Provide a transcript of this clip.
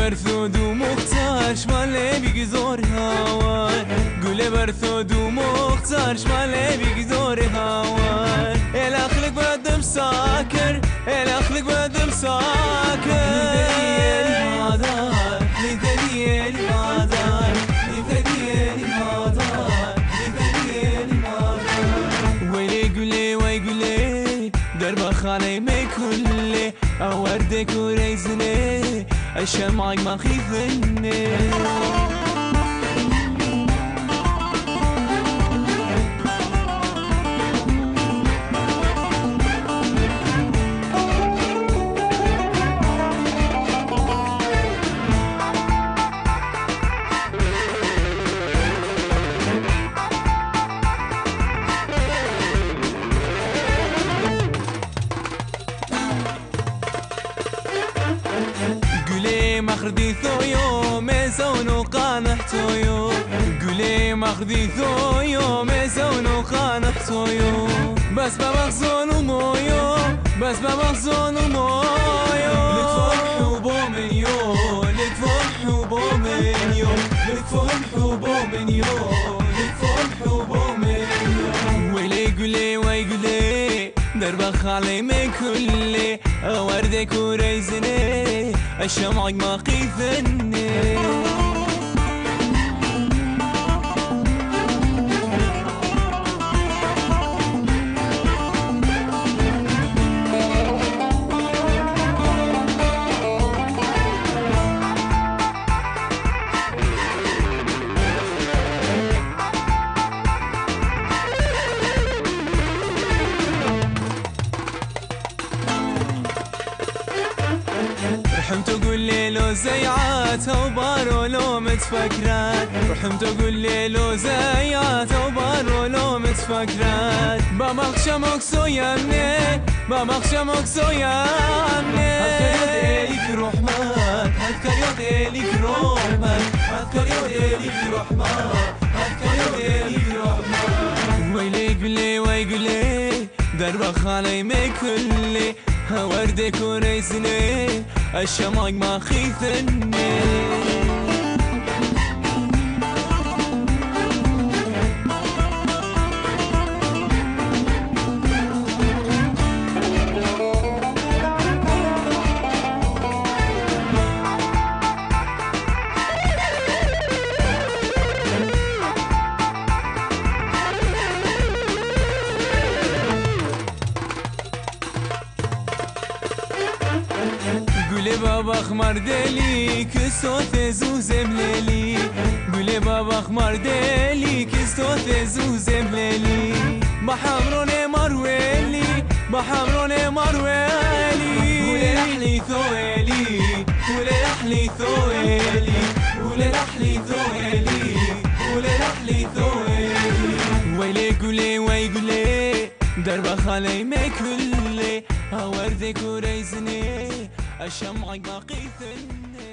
برثود و مختار شماله زور هاوار گل برثود و مختار شماله بیگی زور هاوار الاخلق بدم ساكر الاخلق بدم ساكر المادار لذلي المادار لذلي المادار الشمعك ما خيفني مخردي ثويو ميزون وقانح تويو قولي مخردي ثويو ميزون وقانح تويو بس بمخزون ومويو بس بمخزون ومويو. لتفرح وبومنيو لتفرح وبومنيو لتفرح وبومنيو لتفرح وبومنيو ويلي قولي ويقولي درب خالي من كلي. وردك وريزني الشمعك ما قيثني. رحمت أقول لي لو زيعات وبارو لو متفكرات. رحمت أقول لي لو زيعات وبارو لو متفكرات. بمخشمك سويمني بمخشمك سويمني هتكريت اليك رحمن هتكريت اليك رحمن هتكريت اليك رحمن هتكريت اليك رحمن ويلي قلي ويقلي درب خالي مكلي وردك وريزني الشماق ما خيثني. گل بابا خمار دلی که صوت زوزم لیلی گل بابا خمار دلی که صوت زوزم لیلی با حمرون مرویلی با حمرون مرویلی ولي رحلي ثويلي ولي رحلي ثويلي ولي رحلي ثويلي ولي رحلي ثويلي ويلي قولي ويقولي درب خالي مكلي وردك وريزني الشمعك باقي ثني.